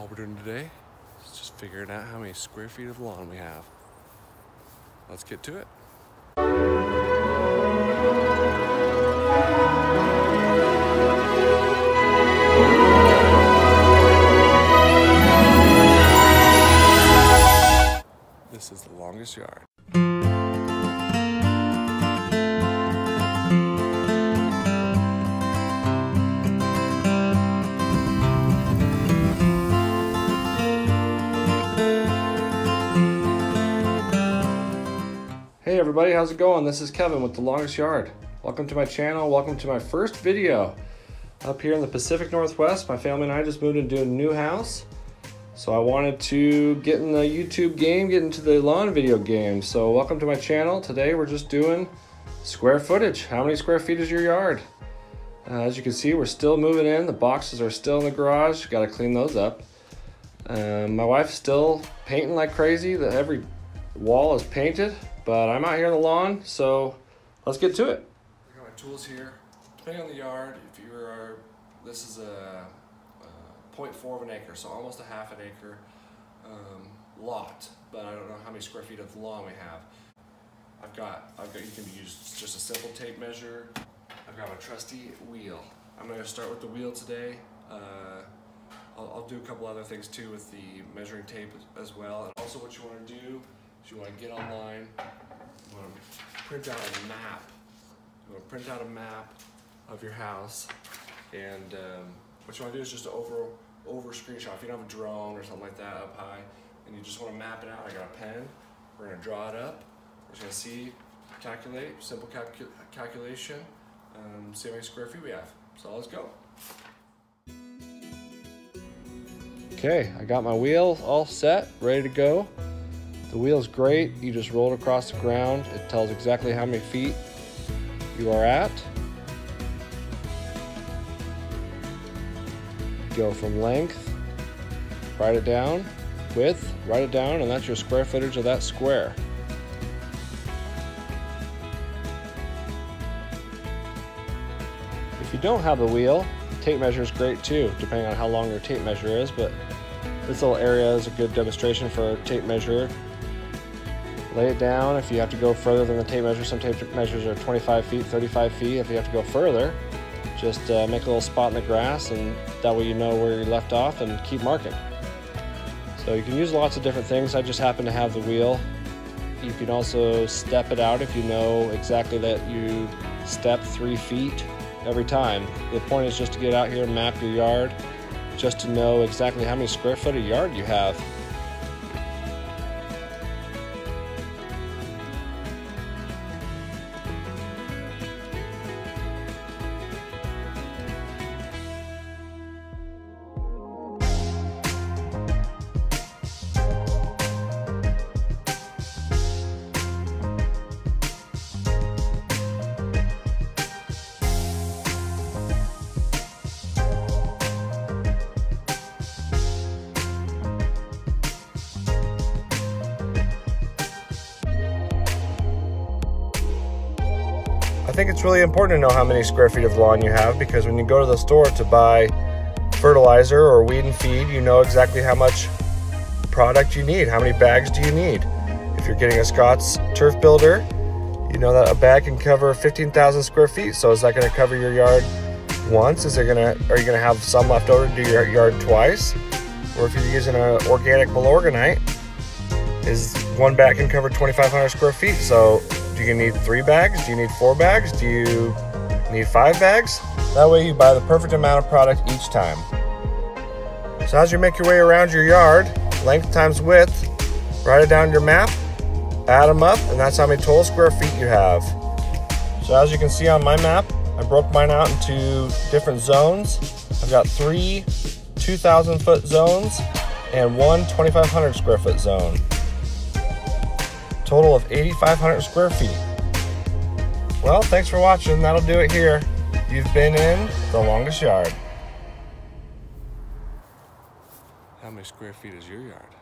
All we're doing today is just figuring out how many square feet of lawn we have. Let's get to it. This is the Lawngest Yard. Hey everybody, how's it going? This is Kevin with The Lawngest Yard. Welcome to my channel, welcome to my first video. Up here in the Pacific Northwest, my family and I just moved into a new house. So I wanted to get in the YouTube game, get into the lawn video game. So welcome to my channel. Today we're just doing square footage. How many square feet is your yard? Uh, as you can see, we're still moving in. The boxes are still in the garage. Got to clean those up. Um, my wife's still painting like crazy. That every wall is painted, but I'm out here on the lawn, so let's get to it. I got my tools here. Depending on the yard, if you are, this is a, a 0.4 of an acre, so almost a half an acre um, lot, but I don't know how many square feet of lawn we have. I've got, I've got, you can use just a simple tape measure. I've got my trusty wheel. I'm gonna start with the wheel today. Uh, I'll, I'll do a couple other things too with the measuring tape as well. And also what you wanna do is you wanna get online, you wanna print out a map. You wanna print out a map of your house and um, what you wanna do is just over, over screenshot. If you don't have a drone or something like that up high and you just wanna map it out, I got a pen. We're gonna draw it up. We're just gonna see, calculate, simple calcu calculation, um, see how many square feet we have. So let's go. Okay, I got my wheel all set, ready to go. The wheel's great. You just roll it across the ground. It tells exactly how many feet you are at. Go from length, write it down, width, write it down, and that's your square footage of that square. If you don't have the wheel, tape measure is great too, depending on how long your tape measure is, but this little area is a good demonstration for a tape measure. Lay it down. If you have to go further than the tape measure, some tape measures are 25 feet, 35 feet. If you have to go further, just uh, make a little spot in the grass and that way you know where you left off and keep marking. So you can use lots of different things. I just happen to have the wheel. You can also step it out if you know exactly that you step three feet every time. The point is just to get out here and map your yard, just to know exactly how many square foot of yard you have. I think it's really important to know how many square feet of lawn you have because when you go to the store to buy fertilizer or weed and feed, you know exactly how much product you need. How many bags do you need? If you're getting a Scotts turf builder, you know that a bag can cover 15,000 square feet. So is that going to cover your yard once? Is it going to, are you going to have some left over to do your yard twice? Or if you're using an organic Milorganite, is one bag can cover 2,500 square feet. So do you need three bags? Do you need four bags? Do you need five bags? That way you buy the perfect amount of product each time. So as you make your way around your yard, length times width, write it down your map, add them up, and that's how many total square feet you have. So as you can see on my map, I broke mine out into different zones. I've got three 2,000 foot zones and one 2,500 square foot zone total of 8,500 square feet. Well, thanks for watching. That'll do it here. You've been in The Lawngest Yard. How many square feet is your yard?